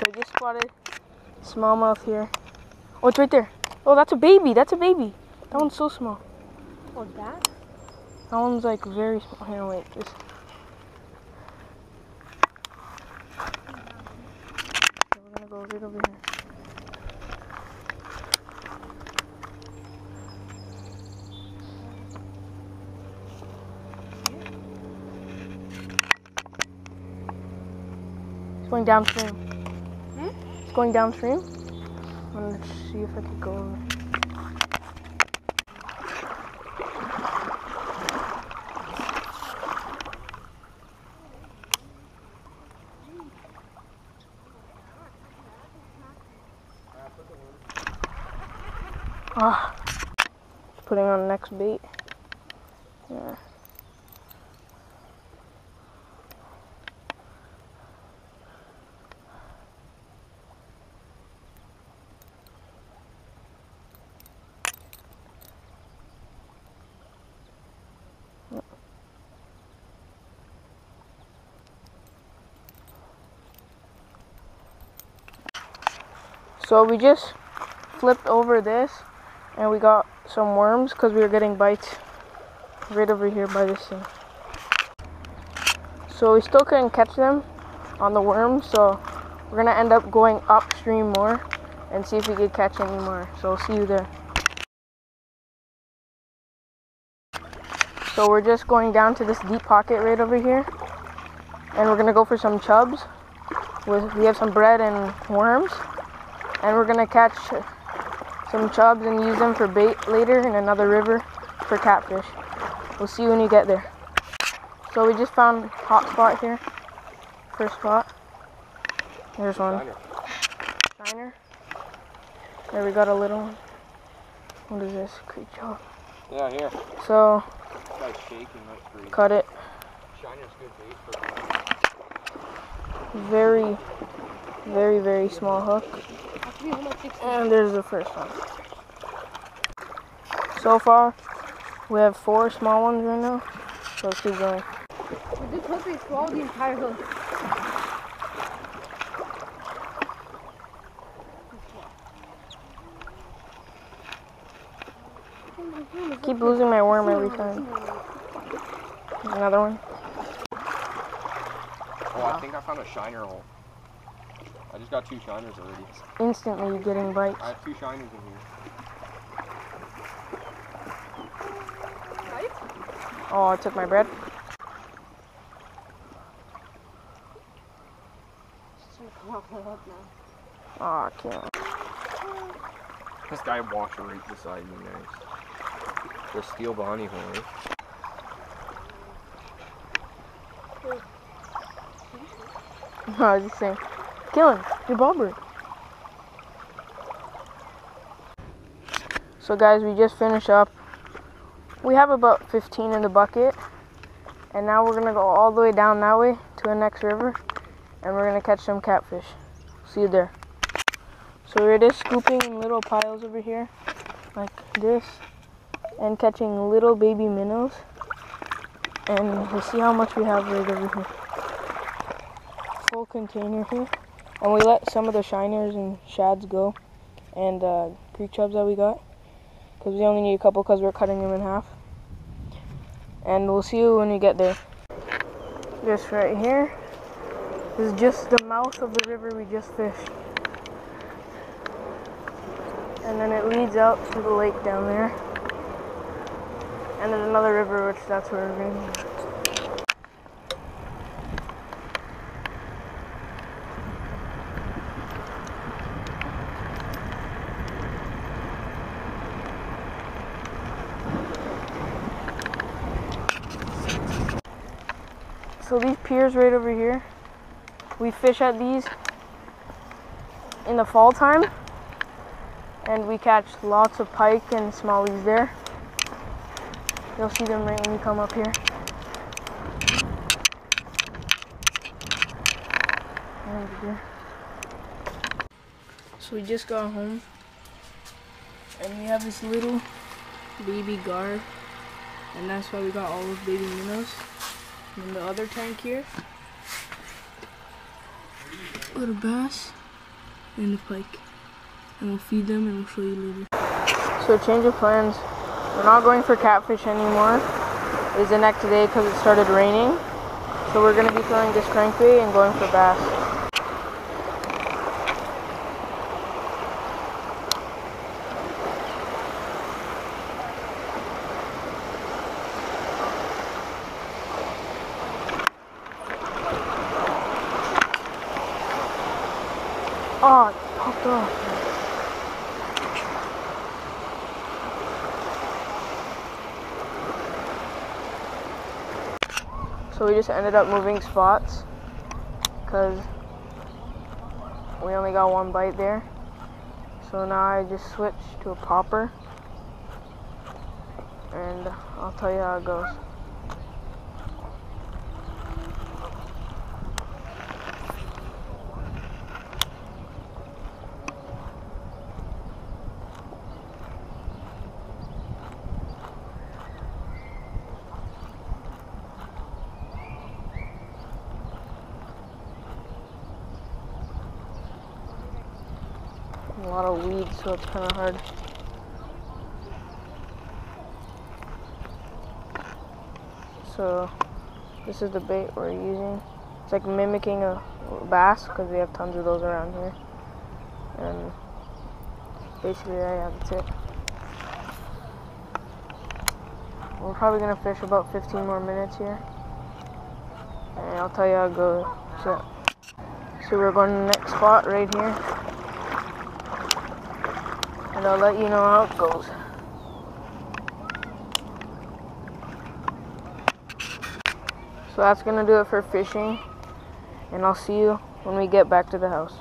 So I just spotted smallmouth here. Oh, it's right there. Oh, that's a baby. That's a baby. That one's so small. Oh, that? That one's like very small. Here, wait. Just. Okay, we're gonna go right over here. It's going downstream. It's going downstream. Gonna see if I can go. Ah, putting on the next bait. Yeah. So we just flipped over this and we got some worms because we were getting bites right over here by this thing. So we still couldn't catch them on the worms, so we're gonna end up going upstream more and see if we could catch any more. So see you there. So we're just going down to this deep pocket right over here and we're gonna go for some chubs. With, we have some bread and worms and we're gonna catch some chubs and use them for bait later in another river for catfish. We'll see you when you get there. So we just found hot spot here. First spot. There's one. Shiner. There we got a little one. What is this? Creek chub. Yeah, here. So Guy's shaking like cut it. Shiner's good bait for Very, very, very small hook. Actually, how much six? And there's the first one. So far, we have four small ones right now. So let's keep going. This hook is swallowed the entire hook. Keep losing my worm every time. Another one. Oh, I think I found a shiner hole. I just got two shiners already. Instantly getting bites. I have two shiners in here. Oh, I took my bread. It's gonna come off my now. Oh, can't. This guy walked right beside me, guys. The steel bonnie hole. eh? I was just saying, kill him. Your bobber. So guys, we just finished up. We have about 15 in the bucket. And now we're gonna go all the way down that way to the next river. And we're gonna catch some catfish. See you there. So we're just scooping in little piles over here. Like this. And catching little baby minnows. And we'll see how much we have right over here full container here. And we let some of the shiners and shads go. And uh, creek chubs that we got. Because we only need a couple because we're cutting them in half. And we'll see you when we get there. Just right here is just the mouth of the river we just fished. And then it leads out to the lake down there. And then another river, which that's where we're going. So these piers right over here, we fish at these in the fall time, and we catch lots of pike and smallies there. You'll see them right when you come up here. So we just got home, and we have this little baby gar, and that's why we got all those baby minnows. And the other tank here. Little bass. and a pike. And we'll feed them and we'll show you later. So change of plans. We're not going for catfish anymore. It is the next day because it started raining. So we're going to be throwing this crankbait and going for bass. Oh, it popped off. So we just ended up moving spots because we only got one bite there. So now I just switched to a popper and I'll tell you how it goes. A lot of weeds, so it's kind of hard. So, this is the bait we're using. It's like mimicking a bass because we have tons of those around here. And basically, yeah, that's it. We're probably gonna fish about 15 more minutes here. And I'll tell you how it goes. So, so we're going to the next spot right here and I'll let you know how it goes. So that's gonna do it for fishing, and I'll see you when we get back to the house.